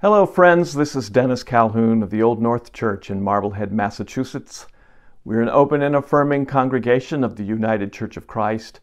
Hello, friends. This is Dennis Calhoun of the Old North Church in Marblehead, Massachusetts. We're an open and affirming congregation of the United Church of Christ.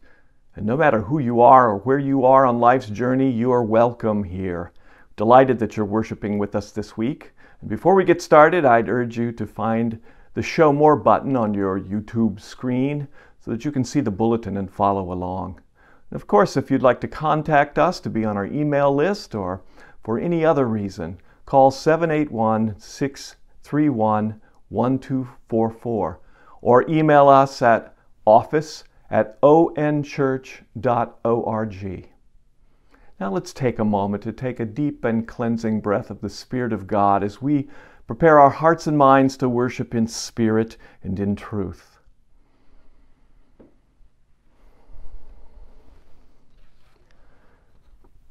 And no matter who you are or where you are on life's journey, you are welcome here. Delighted that you're worshiping with us this week. And before we get started, I'd urge you to find the Show More button on your YouTube screen so that you can see the bulletin and follow along. And of course, if you'd like to contact us to be on our email list or for any other reason, call 781 631 1244 or email us at office at onchurch.org. Now let's take a moment to take a deep and cleansing breath of the Spirit of God as we prepare our hearts and minds to worship in spirit and in truth.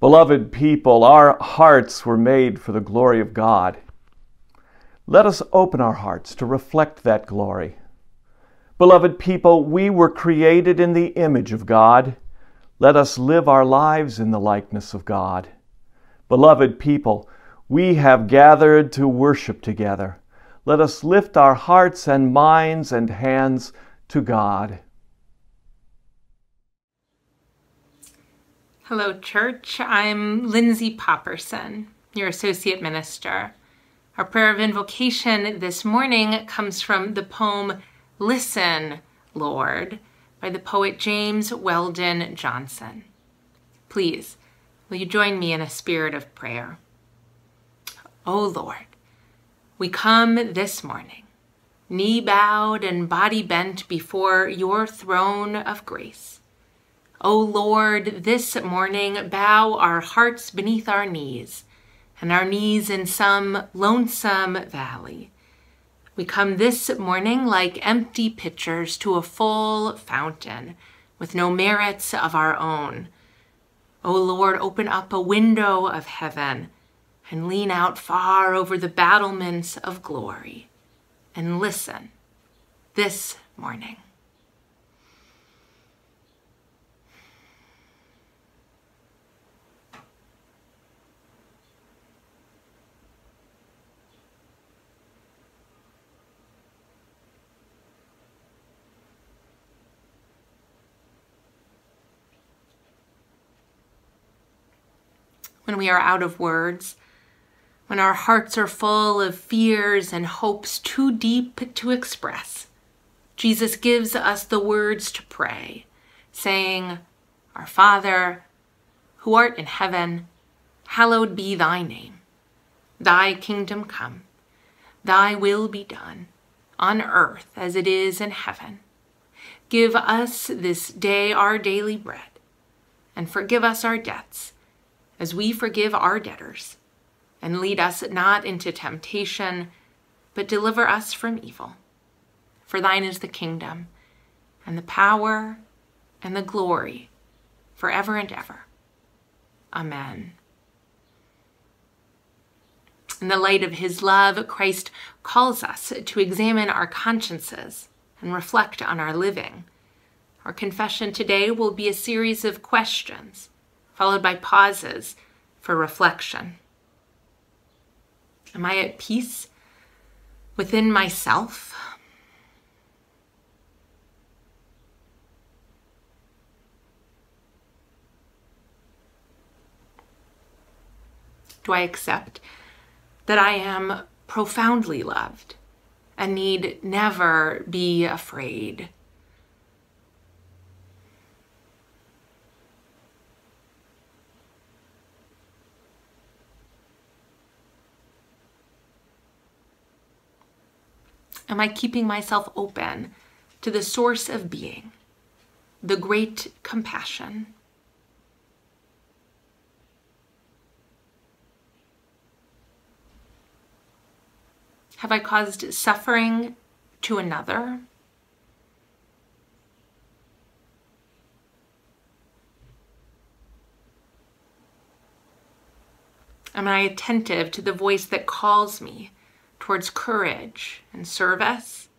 Beloved people, our hearts were made for the glory of God. Let us open our hearts to reflect that glory. Beloved people, we were created in the image of God. Let us live our lives in the likeness of God. Beloved people, we have gathered to worship together. Let us lift our hearts and minds and hands to God. Hello, church. I'm Lindsay Popperson, your associate minister. Our prayer of invocation this morning comes from the poem Listen, Lord by the poet James Weldon Johnson. Please, will you join me in a spirit of prayer? O oh Lord, we come this morning, knee bowed and body bent before your throne of grace O Lord, this morning bow our hearts beneath our knees, and our knees in some lonesome valley. We come this morning like empty pitchers to a full fountain, with no merits of our own. O Lord, open up a window of heaven and lean out far over the battlements of glory and listen this morning. When we are out of words, when our hearts are full of fears and hopes too deep to express. Jesus gives us the words to pray, saying, Our Father, who art in heaven, hallowed be thy name. Thy kingdom come, thy will be done, on earth as it is in heaven. Give us this day our daily bread, and forgive us our debts as we forgive our debtors. And lead us not into temptation, but deliver us from evil. For thine is the kingdom, and the power, and the glory, forever and ever. Amen. In the light of his love, Christ calls us to examine our consciences and reflect on our living. Our confession today will be a series of questions followed by pauses for reflection. Am I at peace within myself? Do I accept that I am profoundly loved and need never be afraid? Am I keeping myself open to the source of being, the great compassion? Have I caused suffering to another? Am I attentive to the voice that calls me towards courage and service.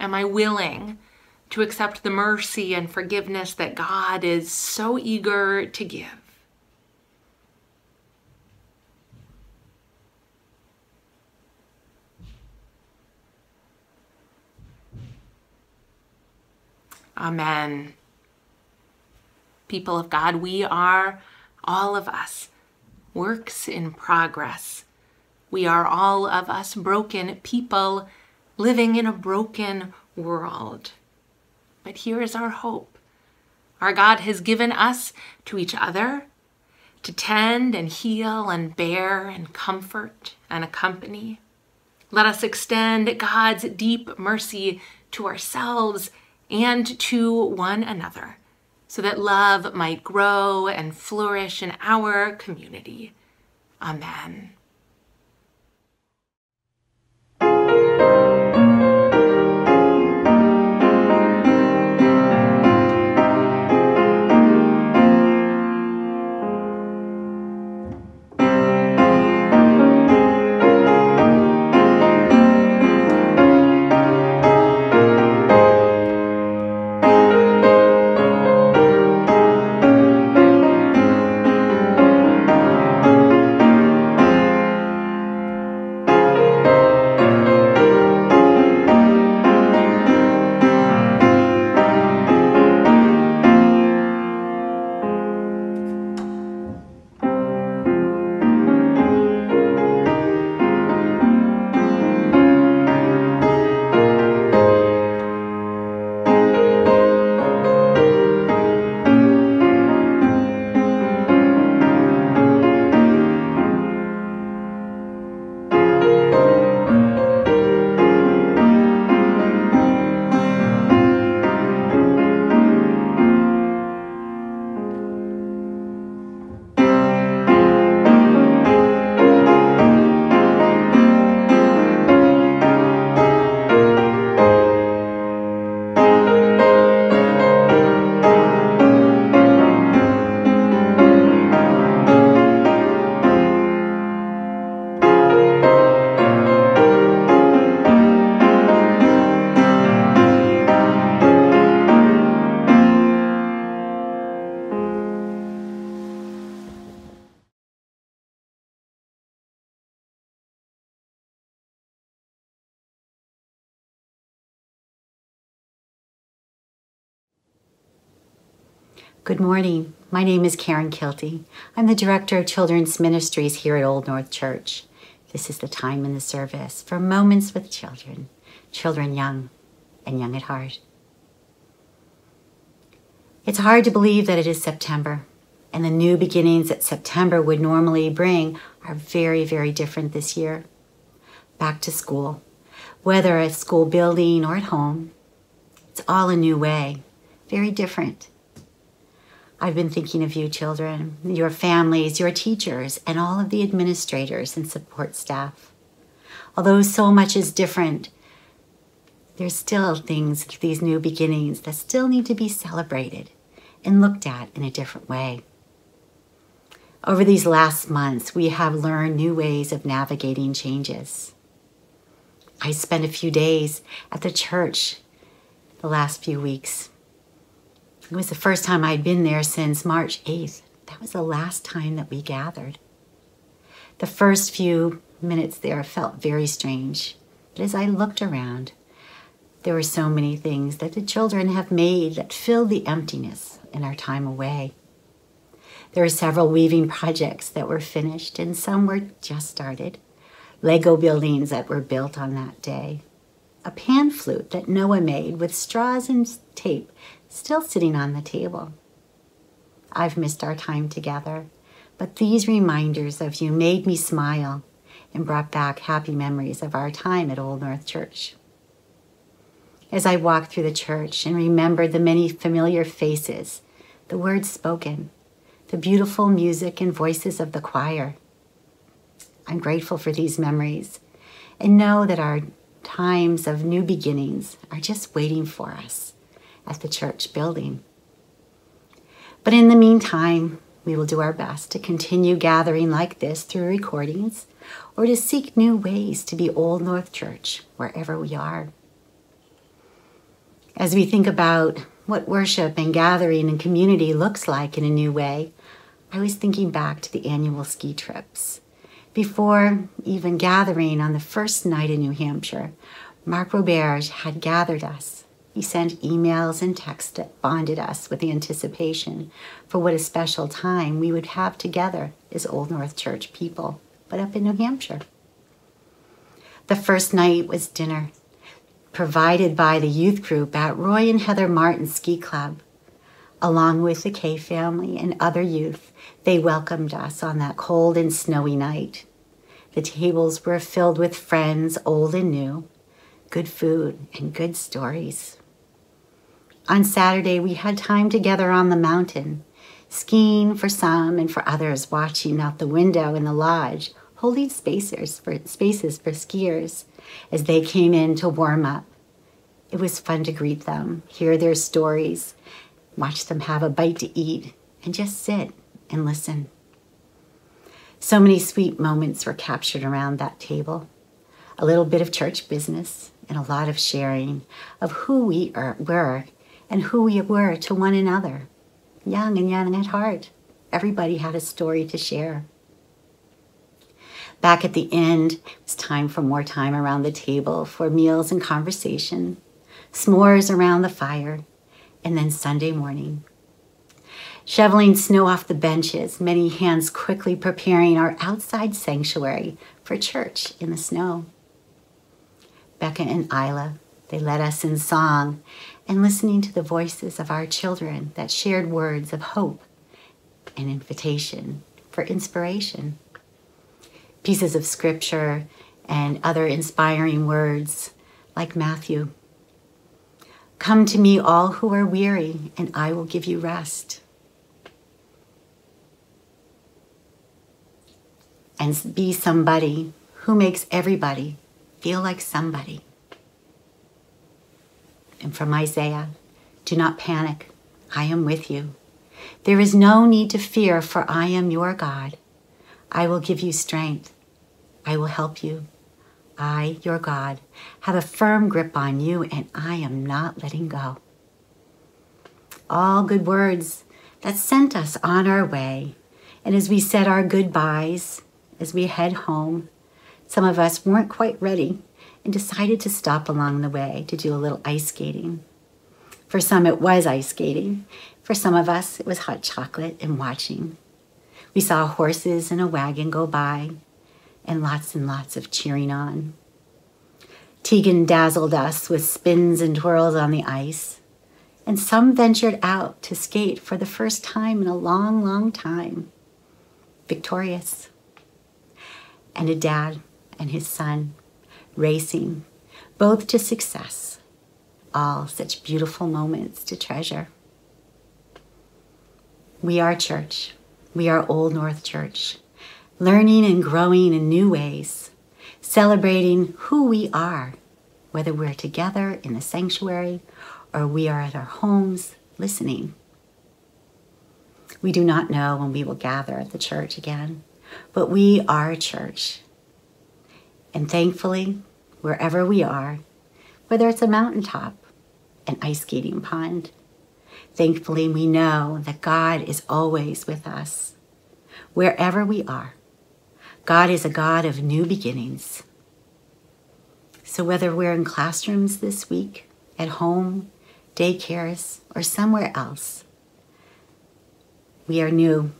Am I willing to accept the mercy and forgiveness that God is so eager to give. Amen. People of God, we are, all of us, works in progress. We are all of us broken people living in a broken world. But here is our hope. Our God has given us to each other to tend and heal and bear and comfort and accompany. Let us extend God's deep mercy to ourselves and to one another so that love might grow and flourish in our community. Amen. Good morning. My name is Karen Kilty. I'm the Director of Children's Ministries here at Old North Church. This is the time in the service for moments with children, children young and young at heart. It's hard to believe that it is September, and the new beginnings that September would normally bring are very, very different this year. Back to school, whether at school building or at home, it's all a new way, very different. I've been thinking of you, children, your families, your teachers, and all of the administrators and support staff. Although so much is different, there's still things, these new beginnings, that still need to be celebrated and looked at in a different way. Over these last months, we have learned new ways of navigating changes. I spent a few days at the church the last few weeks it was the first time I'd been there since March 8th. That was the last time that we gathered. The first few minutes there felt very strange. But as I looked around, there were so many things that the children have made that fill the emptiness in our time away. There were several weaving projects that were finished, and some were just started. Lego buildings that were built on that day. A pan flute that Noah made with straws and tape still sitting on the table. I've missed our time together, but these reminders of you made me smile and brought back happy memories of our time at Old North Church. As I walked through the church and remembered the many familiar faces, the words spoken, the beautiful music and voices of the choir, I'm grateful for these memories and know that our times of new beginnings are just waiting for us at the church building. But in the meantime, we will do our best to continue gathering like this through recordings or to seek new ways to be Old North Church wherever we are. As we think about what worship and gathering and community looks like in a new way, I was thinking back to the annual ski trips. Before even gathering on the first night in New Hampshire, Mark Roberge had gathered us. He sent emails and texts that bonded us with the anticipation for what a special time we would have together as Old North Church people, but up in New Hampshire. The first night was dinner, provided by the youth group at Roy and Heather Martin Ski Club. Along with the Kay family and other youth, they welcomed us on that cold and snowy night. The tables were filled with friends, old and new, good food, and good stories. On Saturday, we had time together on the mountain, skiing for some and for others, watching out the window in the lodge, holding spaces for, spaces for skiers as they came in to warm up. It was fun to greet them, hear their stories, watch them have a bite to eat, and just sit and listen. So many sweet moments were captured around that table. A little bit of church business, and a lot of sharing of who we are, were and who we were to one another. Young and young at heart, everybody had a story to share. Back at the end, it was time for more time around the table for meals and conversation, s'mores around the fire, and then Sunday morning. Shoveling snow off the benches, many hands quickly preparing our outside sanctuary for church in the snow. Becca and Isla. They led us in song and listening to the voices of our children that shared words of hope and invitation for inspiration. Pieces of scripture and other inspiring words like Matthew. Come to me, all who are weary, and I will give you rest. And be somebody who makes everybody feel like somebody. And from Isaiah, do not panic. I am with you. There is no need to fear, for I am your God. I will give you strength. I will help you. I, your God, have a firm grip on you, and I am not letting go. All good words that sent us on our way. And as we said our goodbyes, as we head home, some of us weren't quite ready and decided to stop along the way to do a little ice skating. For some, it was ice skating. For some of us, it was hot chocolate and watching. We saw horses and a wagon go by, and lots and lots of cheering on. Tegan dazzled us with spins and twirls on the ice, and some ventured out to skate for the first time in a long, long time, victorious. And a dad and his son, racing, both to success. All such beautiful moments to treasure. We are church. We are Old North Church, learning and growing in new ways, celebrating who we are, whether we're together in the sanctuary or we are at our homes listening. We do not know when we will gather at the church again, but we are church and thankfully, wherever we are, whether it's a mountaintop, an ice skating pond, thankfully we know that God is always with us. Wherever we are, God is a God of new beginnings. So whether we're in classrooms this week, at home, daycares, or somewhere else, we are new.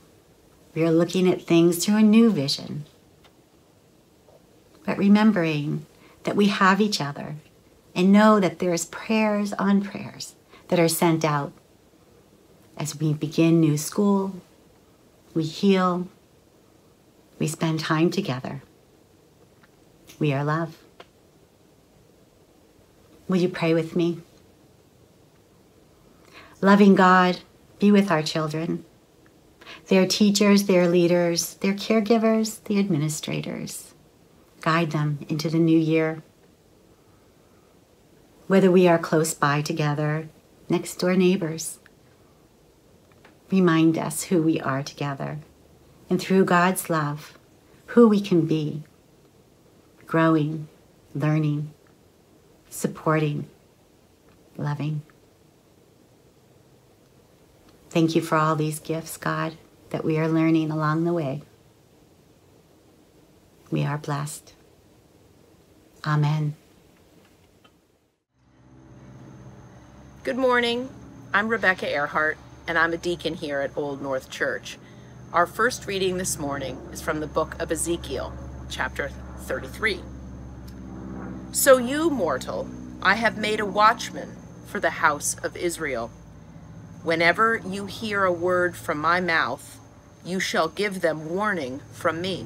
We are looking at things through a new vision but remembering that we have each other and know that there's prayers on prayers that are sent out as we begin new school, we heal, we spend time together. We are love. Will you pray with me? Loving God, be with our children, their teachers, their leaders, their caregivers, the administrators guide them into the new year. Whether we are close by together, next door neighbors, remind us who we are together, and through God's love, who we can be, growing, learning, supporting, loving. Thank you for all these gifts, God, that we are learning along the way. We are blessed. Amen. Good morning. I'm Rebecca Earhart, and I'm a deacon here at Old North Church. Our first reading this morning is from the book of Ezekiel, chapter 33. So, you mortal, I have made a watchman for the house of Israel. Whenever you hear a word from my mouth, you shall give them warning from me.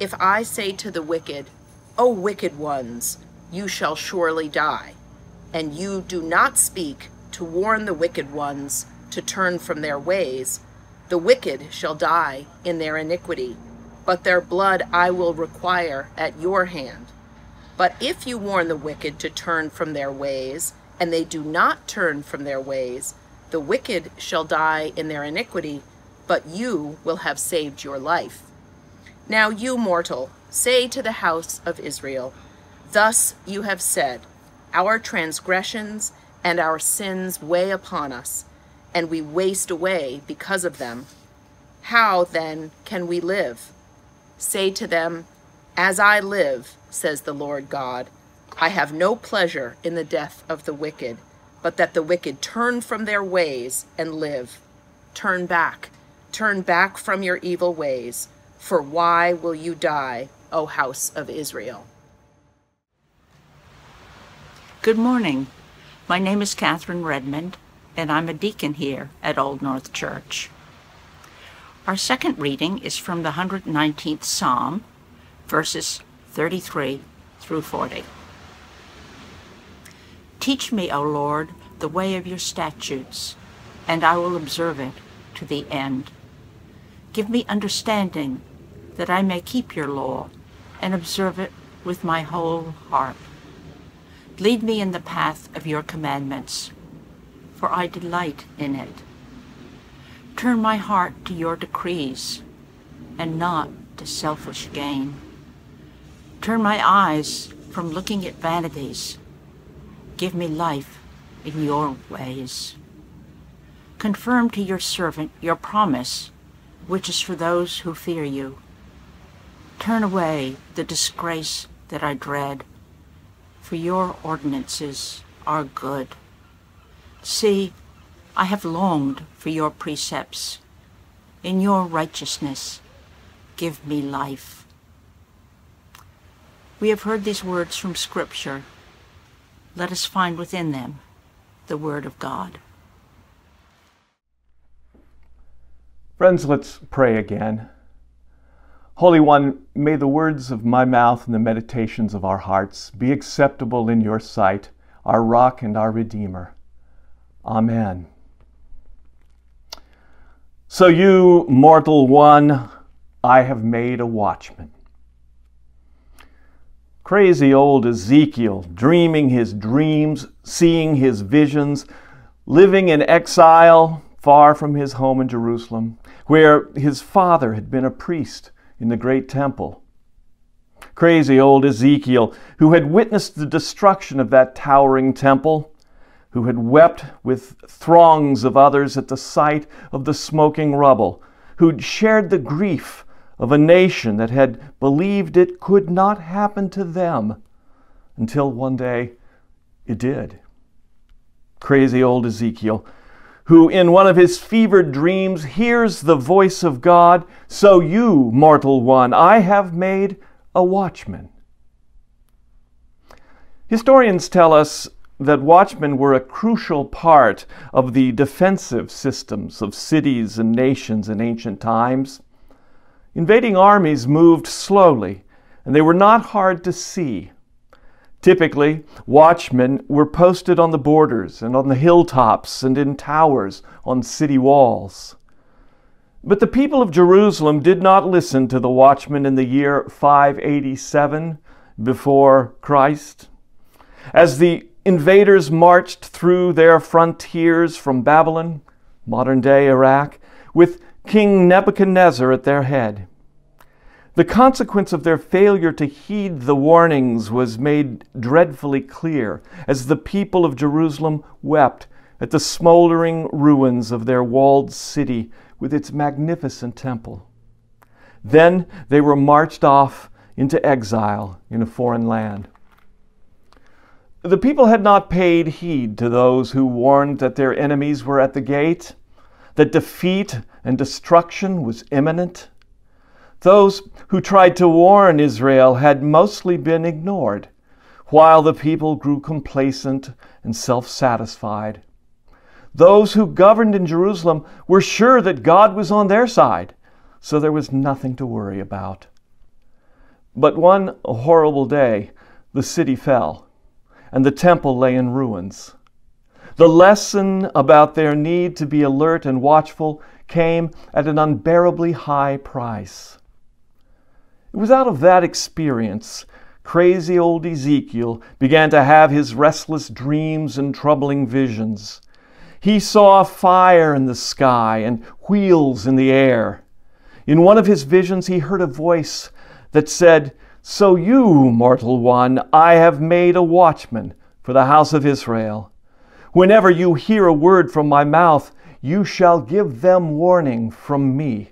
If I say to the wicked, O wicked ones, you shall surely die, and you do not speak to warn the wicked ones to turn from their ways, the wicked shall die in their iniquity, but their blood I will require at your hand. But if you warn the wicked to turn from their ways, and they do not turn from their ways, the wicked shall die in their iniquity, but you will have saved your life. Now, you mortal, say to the house of Israel, Thus you have said, Our transgressions and our sins weigh upon us, and we waste away because of them. How, then, can we live? Say to them, As I live, says the Lord God, I have no pleasure in the death of the wicked but that the wicked turn from their ways and live. Turn back, turn back from your evil ways, for why will you die, O house of Israel? Good morning. My name is Catherine Redmond, and I'm a deacon here at Old North Church. Our second reading is from the 119th Psalm, verses 33 through 40. Teach me, O Lord, the way of your statutes, and I will observe it to the end. Give me understanding, that I may keep your law and observe it with my whole heart. Lead me in the path of your commandments, for I delight in it. Turn my heart to your decrees, and not to selfish gain. Turn my eyes from looking at vanities Give me life in your ways. Confirm to your servant your promise, which is for those who fear you. Turn away the disgrace that I dread, for your ordinances are good. See, I have longed for your precepts. In your righteousness, give me life. We have heard these words from Scripture let us find within them the Word of God. Friends, let's pray again. Holy One, may the words of my mouth and the meditations of our hearts be acceptable in your sight, our rock and our Redeemer. Amen. So, you mortal one, I have made a watchman. Crazy old Ezekiel, dreaming his dreams, seeing his visions, living in exile far from his home in Jerusalem, where his father had been a priest in the great temple. Crazy old Ezekiel, who had witnessed the destruction of that towering temple, who had wept with throngs of others at the sight of the smoking rubble, who'd shared the grief of a nation that had believed it could not happen to them until one day it did. Crazy old Ezekiel, who in one of his fevered dreams hears the voice of God So you, mortal one, I have made a watchman. Historians tell us that watchmen were a crucial part of the defensive systems of cities and nations in ancient times. Invading armies moved slowly, and they were not hard to see. Typically, watchmen were posted on the borders and on the hilltops and in towers on city walls. But the people of Jerusalem did not listen to the watchmen in the year 587 before Christ. As the invaders marched through their frontiers from Babylon, modern day Iraq, with King Nebuchadnezzar at their head. The consequence of their failure to heed the warnings was made dreadfully clear as the people of Jerusalem wept at the smoldering ruins of their walled city with its magnificent temple. Then they were marched off into exile in a foreign land. The people had not paid heed to those who warned that their enemies were at the gate, that defeat and destruction was imminent. Those who tried to warn Israel had mostly been ignored, while the people grew complacent and self satisfied. Those who governed in Jerusalem were sure that God was on their side, so there was nothing to worry about. But one horrible day, the city fell, and the temple lay in ruins. The lesson about their need to be alert and watchful came at an unbearably high price. It was out of that experience crazy old Ezekiel began to have his restless dreams and troubling visions. He saw fire in the sky and wheels in the air. In one of his visions, he heard a voice that said, So you, mortal one, I have made a watchman for the house of Israel. Whenever you hear a word from my mouth, you shall give them warning from me.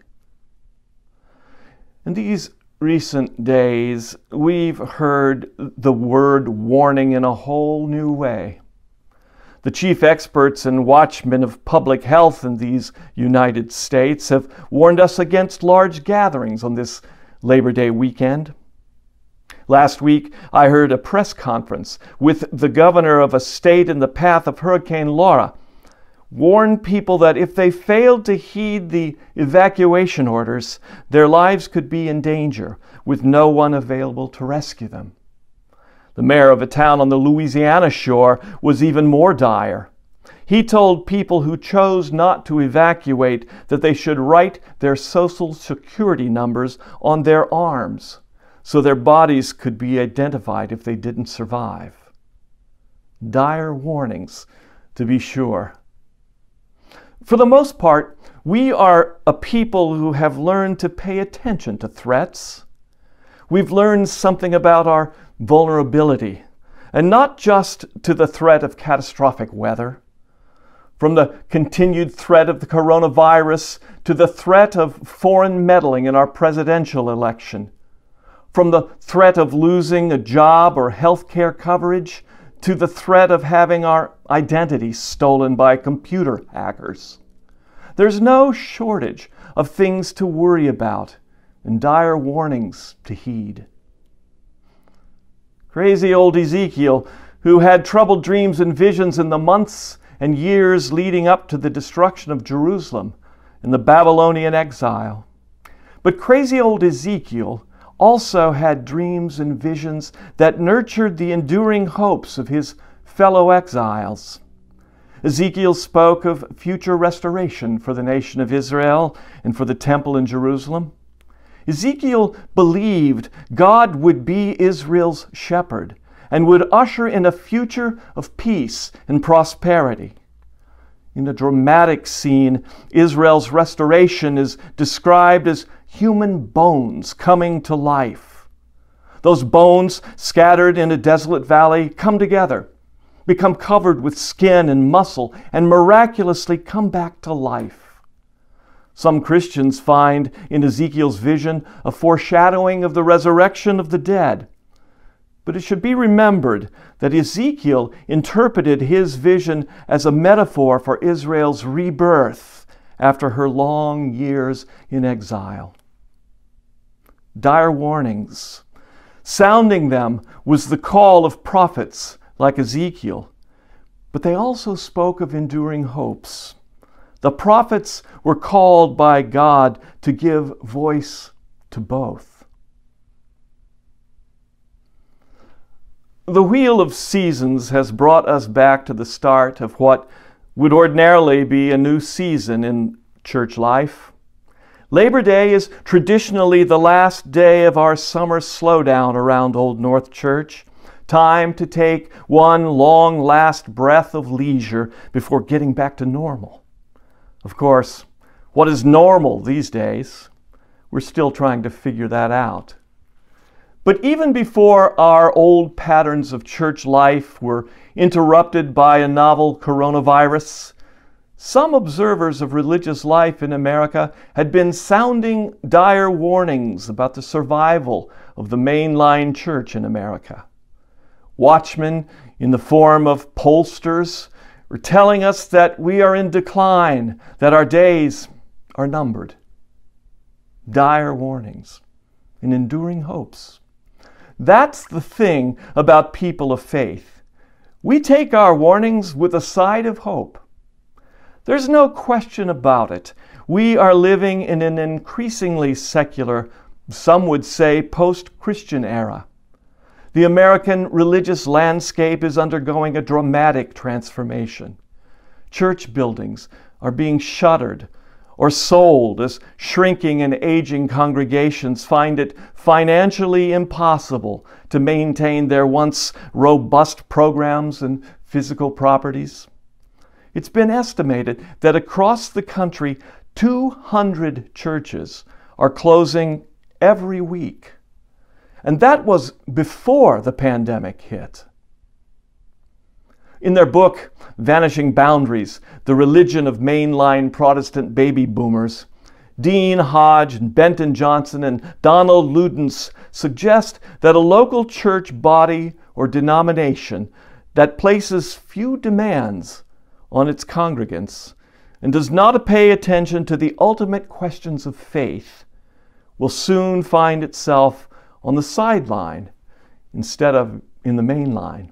In these recent days, we've heard the word warning in a whole new way. The chief experts and watchmen of public health in these United States have warned us against large gatherings on this Labor Day weekend. Last week, I heard a press conference with the governor of a state in the path of Hurricane Laura warn people that if they failed to heed the evacuation orders, their lives could be in danger with no one available to rescue them. The mayor of a town on the Louisiana shore was even more dire. He told people who chose not to evacuate that they should write their social security numbers on their arms so their bodies could be identified if they didn't survive. Dire warnings, to be sure. For the most part, we are a people who have learned to pay attention to threats. We've learned something about our vulnerability, and not just to the threat of catastrophic weather. From the continued threat of the coronavirus to the threat of foreign meddling in our presidential election. From the threat of losing a job or health care coverage to the threat of having our identity stolen by computer hackers. There's no shortage of things to worry about and dire warnings to heed. Crazy old Ezekiel, who had troubled dreams and visions in the months and years leading up to the destruction of Jerusalem and the Babylonian exile. But crazy old Ezekiel also had dreams and visions that nurtured the enduring hopes of his fellow exiles. Ezekiel spoke of future restoration for the nation of Israel and for the temple in Jerusalem. Ezekiel believed God would be Israel's shepherd and would usher in a future of peace and prosperity. In a dramatic scene, Israel's restoration is described as human bones coming to life. Those bones, scattered in a desolate valley, come together, become covered with skin and muscle, and miraculously come back to life. Some Christians find in Ezekiel's vision a foreshadowing of the resurrection of the dead. But it should be remembered that Ezekiel interpreted his vision as a metaphor for Israel's rebirth after her long years in exile dire warnings. Sounding them was the call of prophets like Ezekiel, but they also spoke of enduring hopes. The prophets were called by God to give voice to both. The wheel of seasons has brought us back to the start of what would ordinarily be a new season in church life. Labor Day is traditionally the last day of our summer slowdown around Old North Church. Time to take one long last breath of leisure before getting back to normal. Of course, what is normal these days? We're still trying to figure that out. But even before our old patterns of church life were interrupted by a novel coronavirus, some observers of religious life in America had been sounding dire warnings about the survival of the mainline church in America. Watchmen, in the form of pollsters, were telling us that we are in decline, that our days are numbered. Dire warnings and enduring hopes. That's the thing about people of faith. We take our warnings with a side of hope. There's no question about it. We are living in an increasingly secular, some would say post Christian era. The American religious landscape is undergoing a dramatic transformation. Church buildings are being shuttered or sold as shrinking and aging congregations find it financially impossible to maintain their once robust programs and physical properties. It's been estimated that across the country, 200 churches are closing every week. And that was before the pandemic hit. In their book, Vanishing Boundaries The Religion of Mainline Protestant Baby Boomers, Dean Hoge and Benton Johnson and Donald Luidens suggest that a local church body or denomination that places few demands on its congregants and does not pay attention to the ultimate questions of faith will soon find itself on the sideline instead of in the main line.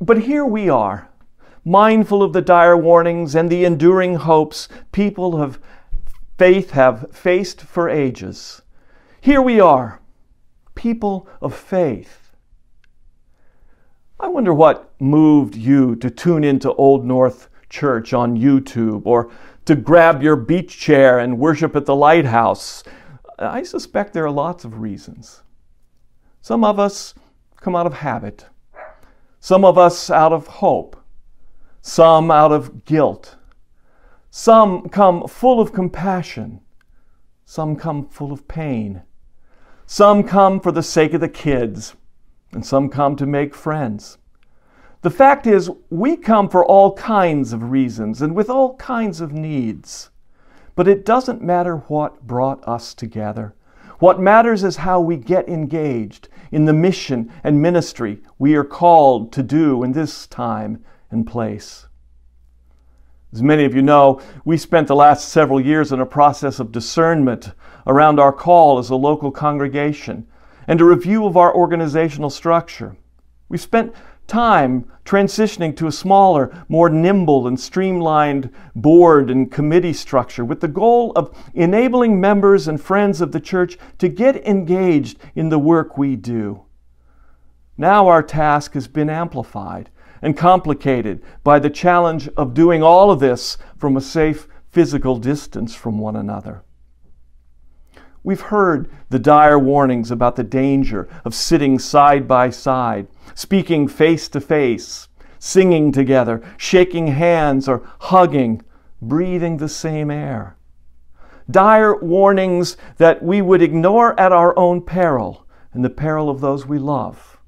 But here we are, mindful of the dire warnings and the enduring hopes people of faith have faced for ages. Here we are, people of faith. I wonder what moved you to tune into Old North Church on YouTube or to grab your beach chair and worship at the lighthouse. I suspect there are lots of reasons. Some of us come out of habit. Some of us out of hope, some out of guilt. Some come full of compassion, some come full of pain. Some come for the sake of the kids, and some come to make friends. The fact is, we come for all kinds of reasons and with all kinds of needs. But it doesn't matter what brought us together. What matters is how we get engaged in the mission and ministry we are called to do in this time and place. As many of you know, we spent the last several years in a process of discernment around our call as a local congregation and a review of our organizational structure. We spent time transitioning to a smaller, more nimble, and streamlined board and committee structure with the goal of enabling members and friends of the church to get engaged in the work we do. Now our task has been amplified and complicated by the challenge of doing all of this from a safe physical distance from one another. We've heard the dire warnings about the danger of sitting side by side, speaking face to face, singing together, shaking hands, or hugging, breathing the same air. Dire warnings that we would ignore at our own peril and the peril of those we love.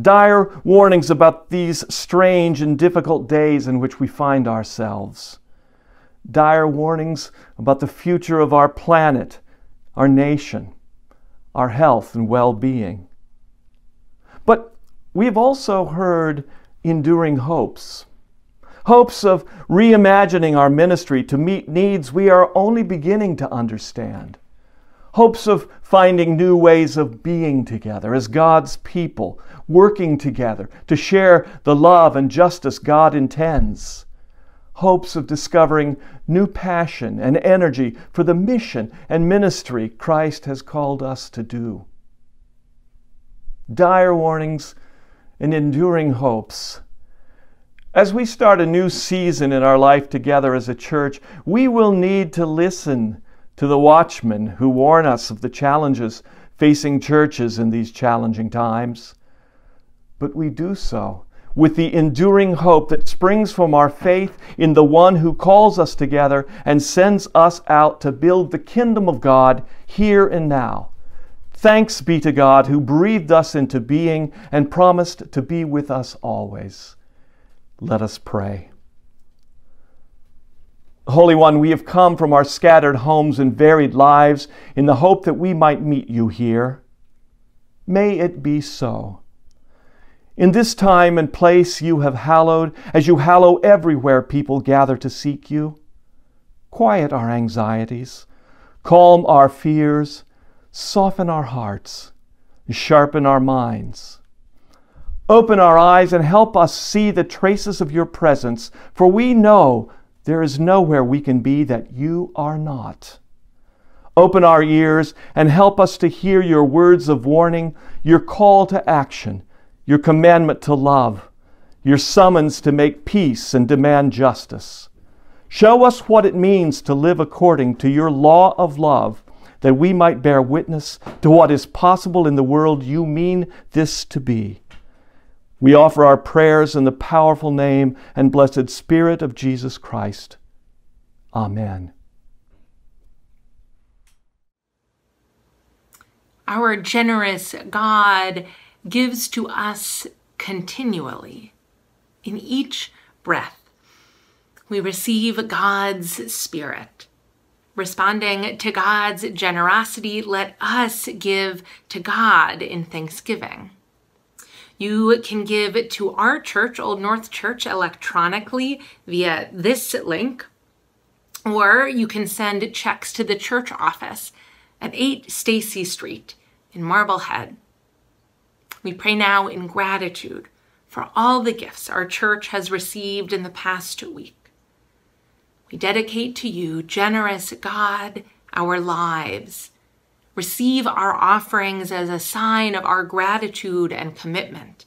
Dire warnings about these strange and difficult days in which we find ourselves. Dire warnings about the future of our planet our nation, our health and well being. But we've also heard enduring hopes. Hopes of reimagining our ministry to meet needs we are only beginning to understand, hopes of finding new ways of being together as God's people, working together to share the love and justice God intends. Hopes of discovering new passion and energy for the mission and ministry Christ has called us to do. Dire warnings and enduring hopes. As we start a new season in our life together as a church, we will need to listen to the watchmen who warn us of the challenges facing churches in these challenging times. But we do so with the enduring hope that springs from our faith in the one who calls us together and sends us out to build the kingdom of God here and now. Thanks be to God who breathed us into being and promised to be with us always. Let us pray. Holy One, we have come from our scattered homes and varied lives in the hope that we might meet you here. May it be so. In this time and place you have hallowed, as you hallow everywhere people gather to seek you. Quiet our anxieties, calm our fears, soften our hearts, sharpen our minds. Open our eyes and help us see the traces of your presence, for we know there is nowhere we can be that you are not. Open our ears and help us to hear your words of warning, your call to action, your commandment to love, your summons to make peace and demand justice. Show us what it means to live according to your law of love, that we might bear witness to what is possible in the world you mean this to be. We offer our prayers in the powerful name and blessed Spirit of Jesus Christ. Amen. Our generous God gives to us continually. In each breath, we receive God's Spirit. Responding to God's generosity, let us give to God in thanksgiving. You can give to our church, Old North Church, electronically via this link, or you can send checks to the church office at 8 Stacy Street in Marblehead. We pray now in gratitude for all the gifts our church has received in the past week. We dedicate to you, generous God, our lives receive our offerings as a sign of our gratitude and commitment,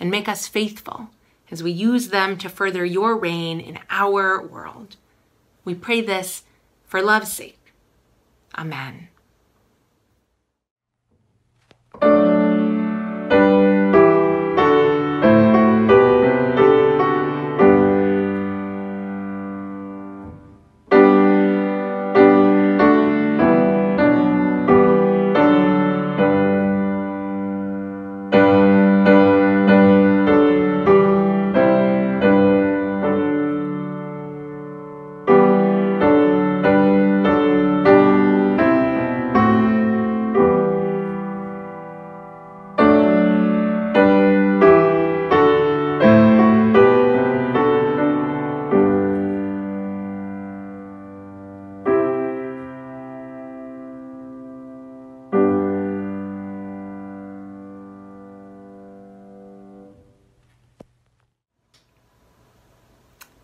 and make us faithful as we use them to further your reign in our world. We pray this for love's sake. Amen.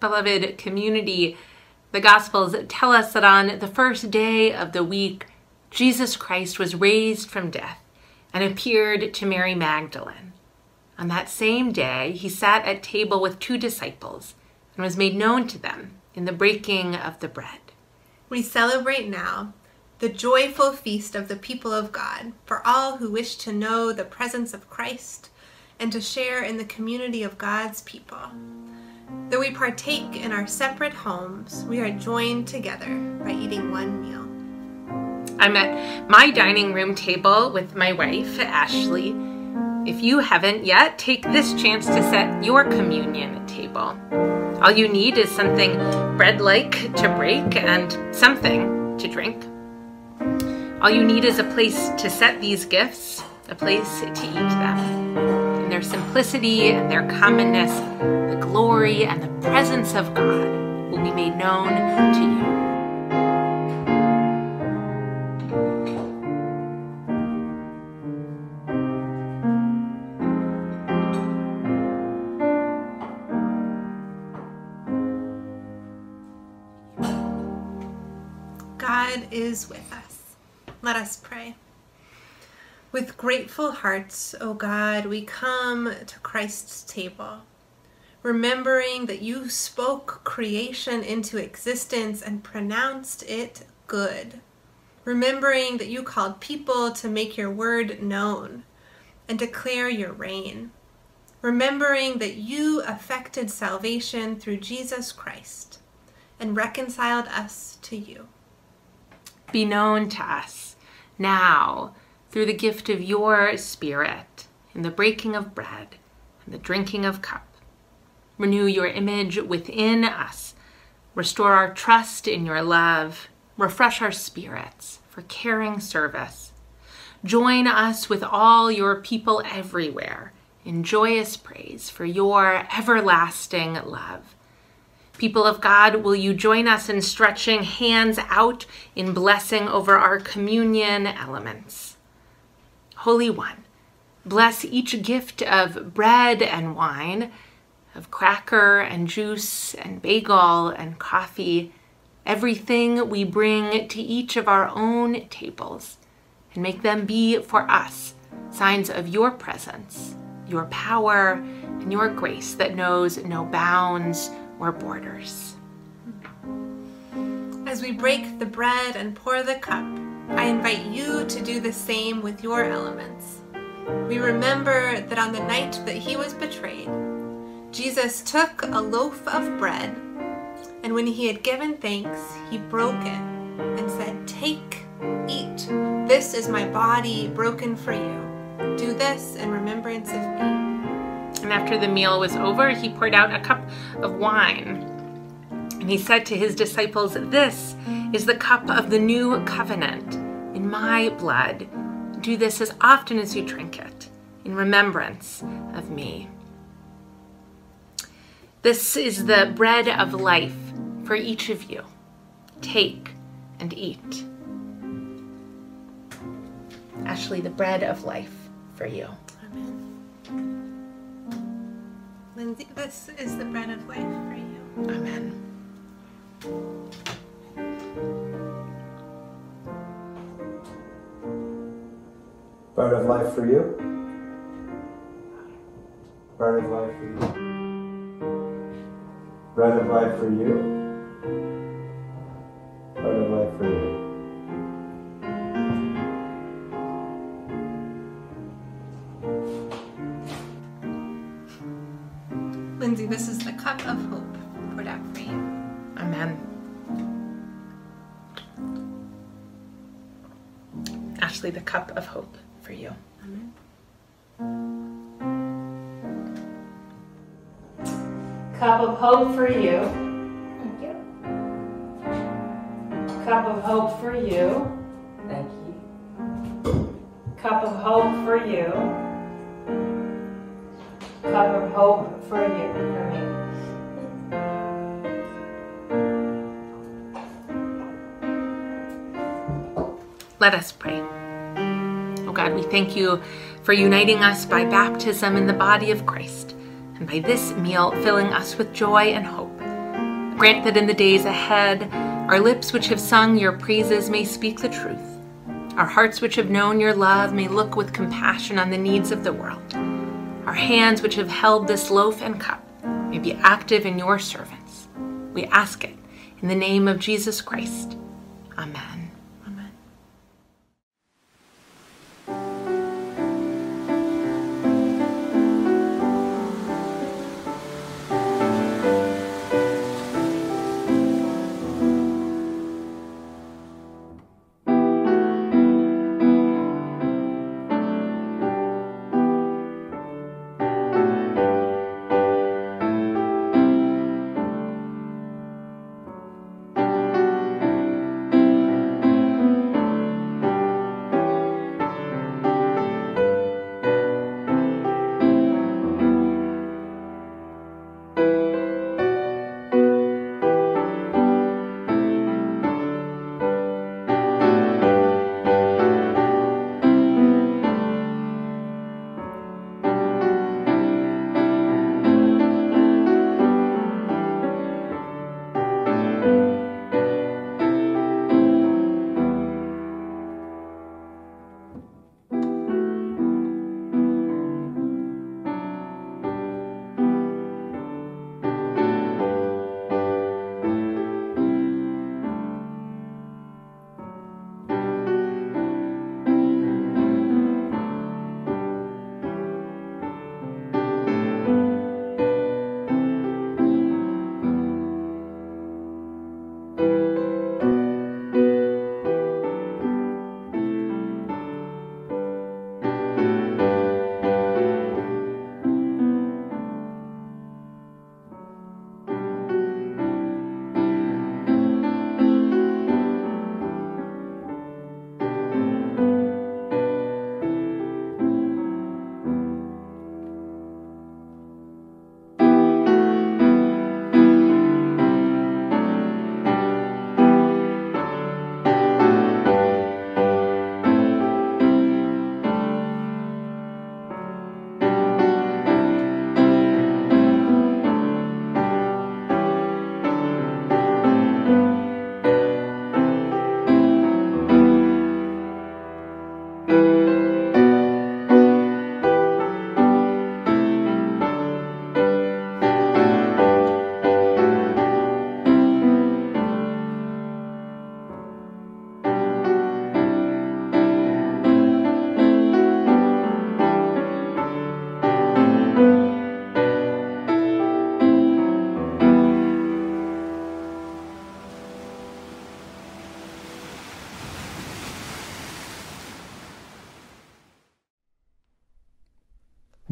Beloved community, the Gospels tell us that on the first day of the week, Jesus Christ was raised from death and appeared to Mary Magdalene. On that same day, he sat at table with two disciples and was made known to them in the breaking of the bread. We celebrate now the joyful feast of the people of God for all who wish to know the presence of Christ and to share in the community of God's people. Though we partake in our separate homes, we are joined together by eating one meal. I'm at my dining room table with my wife, Ashley. If you haven't yet, take this chance to set your communion table. All you need is something bread-like to break and something to drink. All you need is a place to set these gifts, a place to eat them. Their simplicity and their commonness, the glory and the presence of God will be made known to you. God is with us. Let us pray. Grateful hearts, O God, we come to Christ's table remembering that you spoke creation into existence and pronounced it good. Remembering that you called people to make your word known and declare your reign. remembering that you effected salvation through Jesus Christ and reconciled us to you. Be known to us now through the gift of your Spirit in the breaking of bread and the drinking of cup. Renew your image within us. Restore our trust in your love. Refresh our spirits for caring service. Join us with all your people everywhere in joyous praise for your everlasting love. People of God, will you join us in stretching hands out in blessing over our communion elements? Holy One, bless each gift of bread and wine, of cracker and juice and bagel and coffee, everything we bring to each of our own tables, and make them be for us signs of your presence your power, and your grace that knows no bounds or borders. As we break the bread and pour the cup, I invite you to do the same with your elements. We remember that on the night that he was betrayed, Jesus took a loaf of bread, and when he had given thanks, he broke it and said, Take, eat. This is my body broken for you. Do this in remembrance of me. And after the meal was over, he poured out a cup of wine. And he said to his disciples, This is the cup of the new covenant my blood. Do this as often as you drink it in remembrance of me. This is the bread of life for each of you. Take and eat. Ashley, the bread of life for you. Amen. Lindsay, this is the bread of life for you. Amen. Bread of life for you. Bread of life for you. Bread of life for you. Bread of life for you. Lindsay, this is the cup of hope poured out for you. Amen. Ashley, the cup of hope for you. Cup of hope for you. Thank you. Cup of hope for you. Thank you. Cup of hope for you. Cup of hope for you, for me. Let us pray. God, we thank you for uniting us by baptism in the body of Christ, and by this meal filling us with joy and hope. Grant that in the days ahead, our lips which have sung your praises may speak the truth. Our hearts which have known your love may look with compassion on the needs of the world. Our hands which have held this loaf and cup may be active in your servants. We ask it in the name of Jesus Christ. Amen.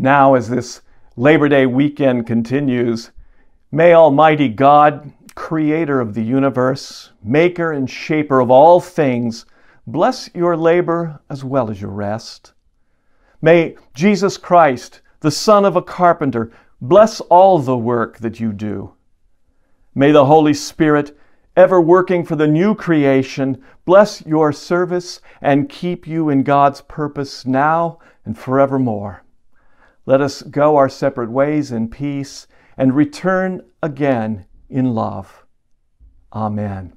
Now, as this Labor Day weekend continues, may Almighty God, creator of the universe, maker and shaper of all things, bless your labor as well as your rest. May Jesus Christ, the Son of a carpenter, bless all the work that you do. May the Holy Spirit, ever working for the new creation, bless your service and keep you in God's purpose now and forevermore. Let us go our separate ways in peace and return again in love. Amen.